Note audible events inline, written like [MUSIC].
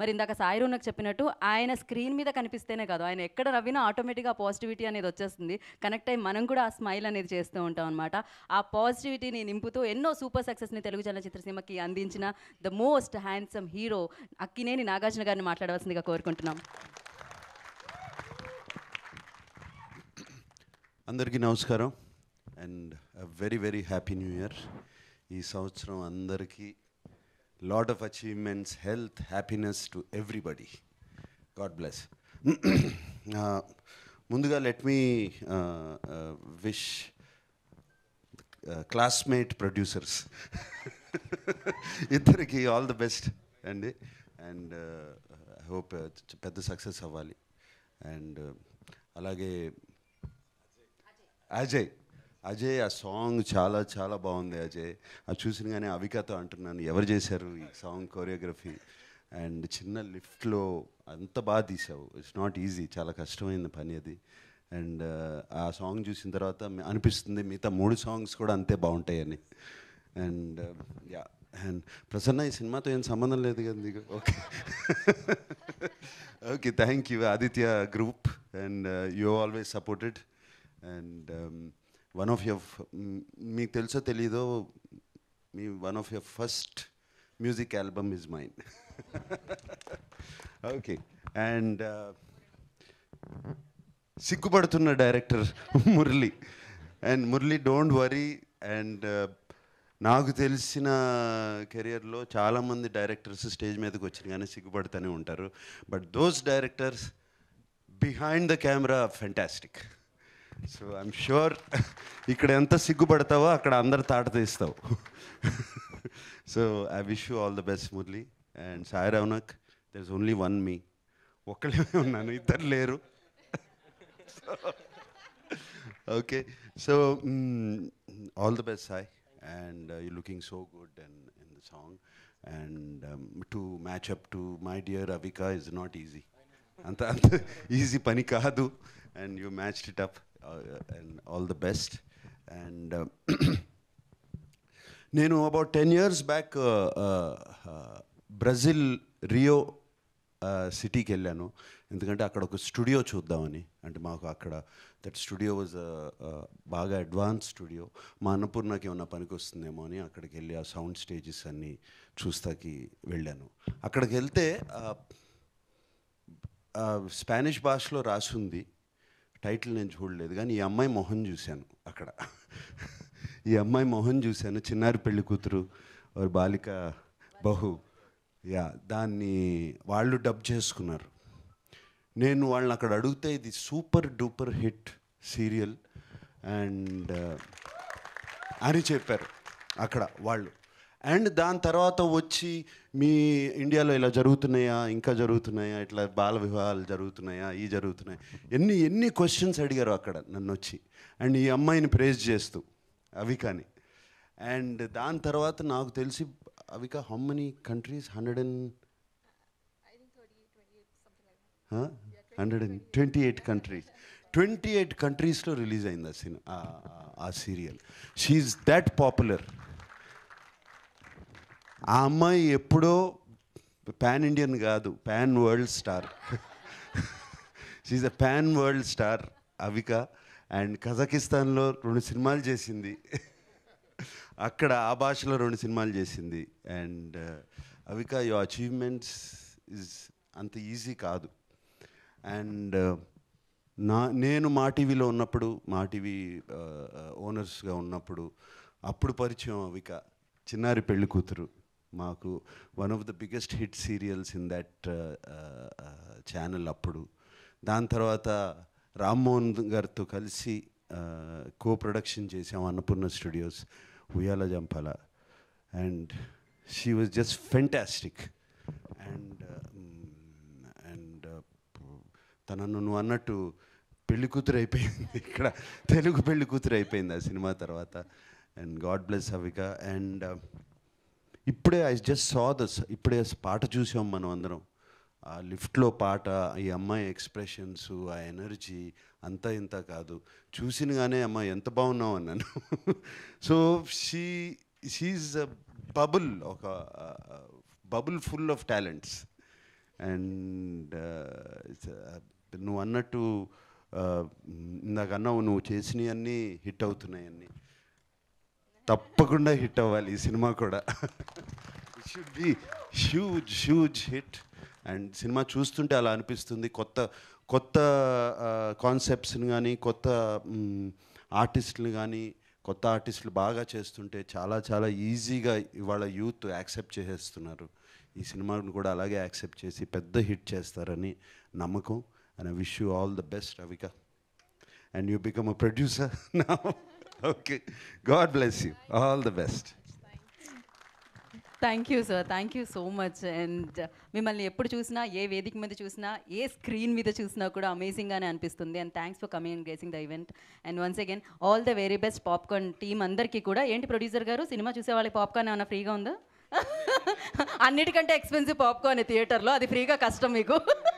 మరి ఇందాక సాయి నాకు చెప్పినట్టు ఆయన స్క్రీన్ మీద కనిపిస్తేనే కాదు. ఆయన ఎక్కడ నవ్వినా ఆటోమేటిక్గా పాజిటివిటీ అనేది వచ్చేస్తుంది. కనెక్ట్ అయ్యి మనం కూడా ఆ స్మైల్ అనేది చేస్తూ ఉంటాం అనమాట ఆ పాజిటివిటీని నింపుతూ ఎన్నో సూపర్ సక్సెస్ని తెలుగు చలనచిత్ర సినిమాకి అందించిన the most handsome hero Akkineni Nagarjuna గారిని మాట్లాడవలసిందిగా కోరుకుంటున్నాం. అందరికీ నమస్కారం. And very very happy new year ఈ సంవత్సరం అందరికీ lot of achievements health happiness to everybody God bless ముందుగా let me wish classmate producers ఇద్దరికి ఆల్ ద బెస్ట్ అండి. అండ్ ఐ హోప్ పెద్ద సక్సెస్ అవ్వాలి. అండ్ అలాగే అజయ్. అజయ్ ఆ సాంగ్ చాలా చాలా బాగుంది అజయ్. అది చూసిన కానీ అవికతో అంటున్నాను ఎవరు చేశారు ఈ సాంగ్ కొరియోగ్రఫీ? అండ్ చిన్న లిఫ్ట్లో అంత బాగా తీసావు. ఇట్స్ నాట్ ఈజీ చాలా కష్టమైన పని అది. అండ్ ఆ సాంగ్ చూసిన తర్వాత అనిపిస్తుంది మిగతా మూడు సాంగ్స్ కూడా అంతే బాగుంటాయని. అండ్ యా అండ్ ప్రసన్న ఈ సినిమాతో ఏం సంబంధం లేదు కదా నీకు? Okay. Okay thank you Aditya group. And you always supported. And one of your మీకు తెలుసో తెలీదో మీ one of your first music album is mine okay and సిగ్గుపడుతున్న director [LAUGHS] Murali. And Murali don't worry and నాకు తెలిసిన కెరియర్లో చాలామంది directors stage మీదకి వచ్చిన కానీ సిగ్గుపడుతూనే ఉంటారు. But those directors behind the camera fantastic so I'm sure ఇక్కడ ఎంత సిగ్గుపడతావో అక్కడ అందరు తాట తీస్తావు. So I wish you all the best Murali and Sai Rounak there is only one me ఒక్కళ్ళే ఉన్నాను ఇద్దరు లేరు. Okay so all the best Sai and you looking so good and in the song and to match up to my dear Avika is not easy అంత అంత easy పని కాదు. And you matched it up and all the best and నేను about ten years back Brazil Rio సిటీకి వెళ్ళాను. ఎందుకంటే అక్కడ ఒక స్టూడియో చూద్దామని. అంటే మాకు అక్కడ దట్ స్టూడియో వాజ్ బాగా అడ్వాన్స్ స్టూడియో మా అన్నపూర్ణకి ఏమన్నా పనికి వస్తుందేమో అని అక్కడికి వెళ్ళి ఆ సౌండ్ స్టేజెస్ అన్నీ చూస్తాకి వెళ్ళాను. అక్కడికి వెళ్తే uh, uh, స్పానిష్ భాషలో రాసుంది. టైటిల్ నేను చూడలేదు కానీ ఈ అమ్మాయి మొహం చూశాను అక్కడ. ఈ అమ్మాయి మొహం చూశాను. చిన్నారి పెళ్ళి కూతురు వారి బాలిక బహు. యా దాన్ని వాళ్ళు డబ్ చేసుకున్నారు. నేను వాళ్ళని అక్కడ అడిగితే ఇది super duper hit serial and అని చెప్పారు అక్కడ వాళ్ళు. అండ్ దాని తర్వాత వచ్చి మీ ఇండియాలో ఇలా జరుగుతున్నాయా ఇంకా జరుగుతున్నాయా ఇట్లా బాల వివాహాలు జరుగుతున్నాయా ఈ జరుగుతున్నాయా? ఎన్ని ఎన్ని క్వశ్చన్స్ అడిగారు అక్కడ నన్ను వచ్చి. అండ్ ఈ అమ్మాయిని ప్రేజ్ చేస్తూ అవికాని. అండ్ దాని తర్వాత నాకు తెలిసి Avika how many countries hundred and hundred and twenty eight countries twenty eight కంట్రీస్లో రిలీజ్ అయింది ఆ సినిమా ఆ సీరియల్ షీఈ్ దట్ పాపులర్ ఆ అమ్మాయి ఎప్పుడో పాన్ ఇండియన్ కాదు pan world star. She a pan world star Avika. And కజకిస్తాన్లో రెండు సినిమాలు చేసింది. అక్కడ ఆ భాషలో రెండు సినిమాలు చేసింది. And uh, Avika your achievements is అంత ఈజీ కాదు. అండ్ uh, నా నేను మా టీవీలో ఉన్నప్పుడు మా టీవీ uh, ఓనర్స్గా ఉన్నప్పుడు అప్పుడు పరిచయం అవిక. చిన్నారి పెళ్ళి కూతురు. మాకు one of the biggest hit serials in that channel అప్పుడు. దాని తర్వాత రామ్మోహన్ గారితో కలిసి కో ప్రొడక్షన్ చేసాం Annapurna studios Uyyala Jampala. And she was just fantastic and and తనను నువ్వు అన్నట్టు పెళ్ళి కూతురు అయిపోయింది. ఇక్కడ తెలుగు పెళ్ళి కూతురు అయిపోయింది ఆ సినిమా తర్వాత. And God bless Avika and ఇప్పుడే ఐ జస్ట్ సా దస్ ఇప్పుడే పాట చూసాం మనం అందరం. ఆ లిఫ్ట్లో పాట ఈ అమ్మాయి ఎక్స్ప్రెషన్స్ ఆ ఎనర్జీ అంతా ఇంత కాదు. చూసినగానే అమ్మ ఎంత బాగున్నావు అన్నాను. సో షీ షీఈ్ బబుల్ ఒక bubble full of talents and నువ్వు అన్నట్టు uh, ఇందాక అన్నావు నువ్వు చేసినవన్నీ హిట్ అవుతున్నాయి అన్నీ తప్పకుండా హిట్ అవ్వాలి ఈ సినిమా కూడా. Should be huge huge hit and cinema చూస్తుంటే అలా అనిపిస్తుంది. కొత్త కొత్త కాన్సెప్ట్స్ని కానీ కొత్త ఆర్టిస్టులు కానీ కొత్త ఆర్టిస్టులు బాగా చేస్తుంటే చాలా చాలా ఈజీగా ఇవాళ యూత్ యాక్సెప్ట్ చేసేస్తున్నారు. ఈ సినిమాను కూడా అలాగే యాక్సెప్ట్ చేసి పెద్ద హిట్ చేస్తారని నమ్మకం. And I wish you all the best Ravika and you become a producer నా okay God bless you all the best thank you sir thank you so much and మిమ్మల్ని ఎప్పుడు చూసినా ఏ వేదిక మీద చూసినా ఏ స్క్రీన్ మీద చూసినా కూడా అమేజింగ్గానే అనిపిస్తుంది. And thanks for coming and gracing the event and once again all the very best popcorn team అందరికీ కూడా. ఏంటి ప్రొడ్యూసర్ గారు? సినిమా చూసే వాళ్ళకి పాప్కార్న్ ఏమైనా ఫ్రీగా ఉందా? [LAUGHS] అన్నిటికంటే ఎక్స్పెన్సివ్ పాప్కార్న్ థియేటర్లో అది ఫ్రీగా కష్టం మీకు. [LAUGHS]